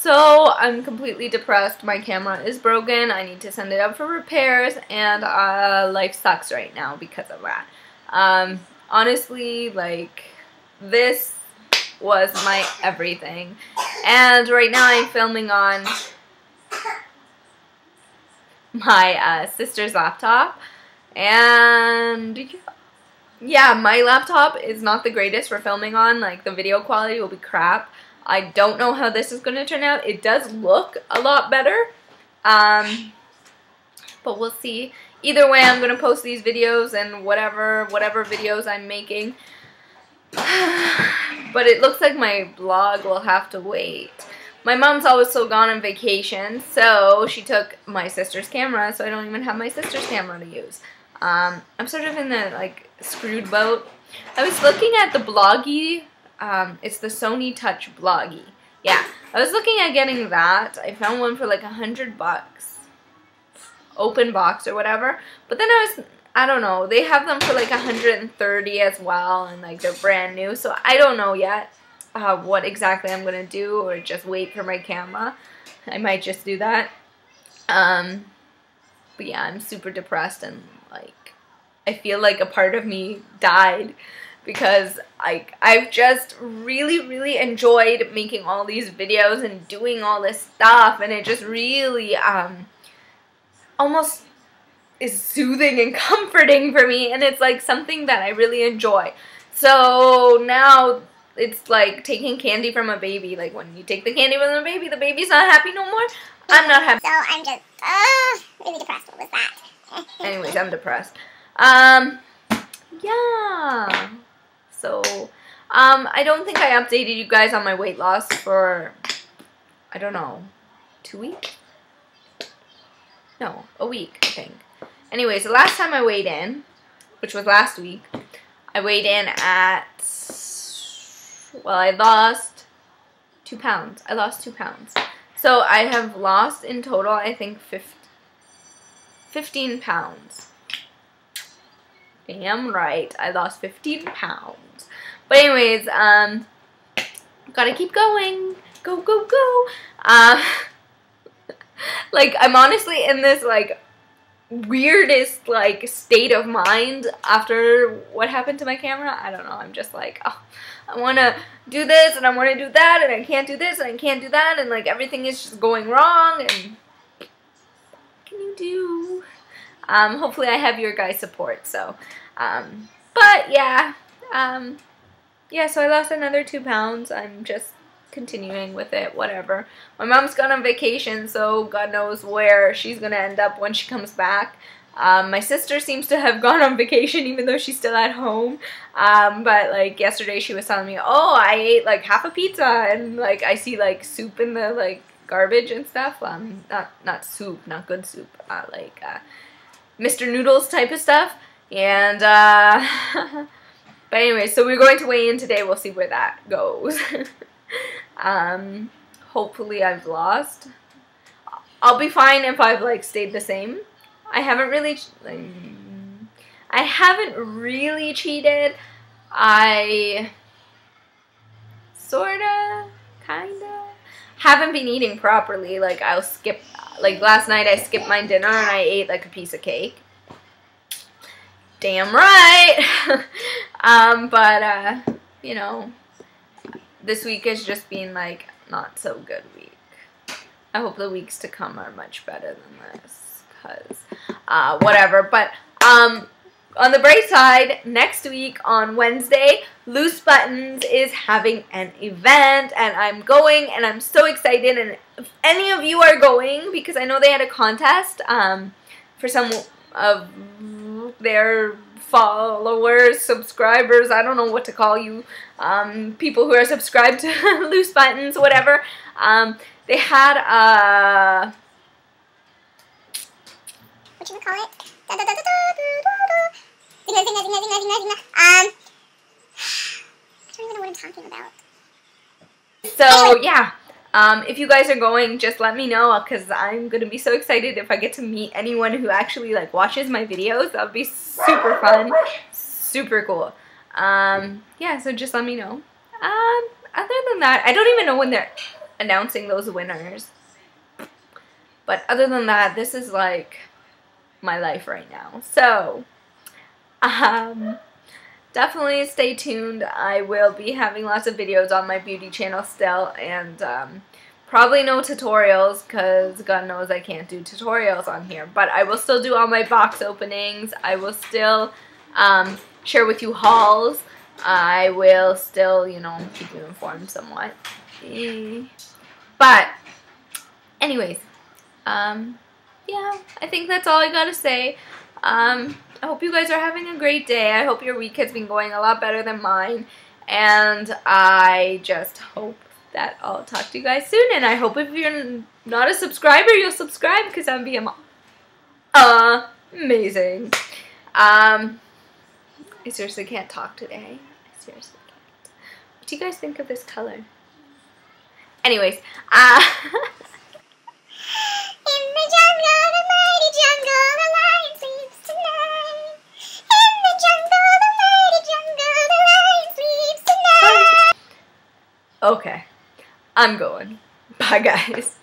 So I'm completely depressed. My camera is broken. I need to send it up for repairs and uh, life sucks right now because of that. Um, honestly, like this was my everything. And right now I'm filming on my uh, sister's laptop. And yeah, my laptop is not the greatest for filming on. Like the video quality will be crap. I don't know how this is going to turn out. It does look a lot better. Um, but we'll see. Either way, I'm going to post these videos and whatever, whatever videos I'm making. but it looks like my blog will have to wait. My mom's always so gone on vacation, so she took my sister's camera, so I don't even have my sister's camera to use. Um, I'm sort of in the, like, screwed boat. I was looking at the Bloggie um, it's the Sony Touch Bloggie. Yeah, I was looking at getting that. I found one for like a hundred bucks. Open box or whatever. But then I was, I don't know, they have them for like a 130 as well and like they're brand new. So I don't know yet uh, what exactly I'm to do or just wait for my camera. I might just do that. Um, but yeah, I'm super depressed and like I feel like a part of me died because I, I've just really, really enjoyed making all these videos and doing all this stuff and it just really um, almost is soothing and comforting for me and it's like something that I really enjoy. So now it's like taking candy from a baby. Like when you take the candy from a baby, the baby's not happy no more. I'm not happy. So I'm just uh, really depressed. What was that? Anyways, I'm depressed. Um, yeah. So, um, I don't think I updated you guys on my weight loss for, I don't know, two weeks? No, a week, I think. Anyways, the last time I weighed in, which was last week, I weighed in at, well, I lost two pounds. I lost two pounds. So I have lost in total, I think, 15 pounds. Damn right, I lost 15 pounds. But anyways, um, gotta keep going. Go, go, go. Uh, like, I'm honestly in this, like, weirdest, like, state of mind after what happened to my camera. I don't know. I'm just like, oh, I want to do this and I want to do that and I can't do this and I can't do that and, like, everything is just going wrong and what can you do? Um, hopefully I have your guys' support, so, um, but yeah, um, yeah, so I lost another two pounds. I'm just continuing with it, whatever. My mom's gone on vacation, so God knows where she's going to end up when she comes back. Um, my sister seems to have gone on vacation even though she's still at home. Um, but like yesterday she was telling me, oh, I ate like half a pizza and like I see like soup in the like garbage and stuff. Um, not, not soup, not good soup, uh, like uh, Mr. Noodles type of stuff. And uh, But anyway, so we're going to weigh in today. We'll see where that goes. um, hopefully I've lost. I'll be fine if I've like stayed the same. I haven't really, like, I haven't really cheated. I sorta, kinda, haven't been eating properly. Like I'll skip, like last night I skipped my dinner and I ate like a piece of cake. Damn right. um, but, uh, you know, this week has just been, like, not so good week. I hope the weeks to come are much better than this, because, uh, whatever. But, um, on the bright side, next week on Wednesday, Loose Buttons is having an event, and I'm going, and I'm so excited, and if any of you are going, because I know they had a contest, um, for some of their followers, subscribers, I don't know what to call you, um, people who are subscribed to Loose Buttons, whatever. Um, they had a... What you call it? Da, da, da, Um, I don't even know what I'm talking about. So, yeah. Um, if you guys are going, just let me know because I'm going to be so excited if I get to meet anyone who actually like watches my videos. That would be super fun. Super cool. Um, yeah, so just let me know. Um, other than that, I don't even know when they're... announcing those winners. But other than that, this is like my life right now. So, um, definitely stay tuned. I will be having lots of videos on my beauty channel still and um, probably no tutorials because God knows I can't do tutorials on here. But I will still do all my box openings. I will still um, share with you hauls. I will still, you know, keep you informed somewhat. But, anyways, um, yeah, I think that's all I gotta say. Um, I hope you guys are having a great day. I hope your week has been going a lot better than mine. And I just hope that I'll talk to you guys soon. And I hope if you're not a subscriber, you'll subscribe because I'm being amazing. Um, I seriously can't talk today. I seriously can't. What do you guys think of this color? Anyways, uh... I'm going. Bye, guys.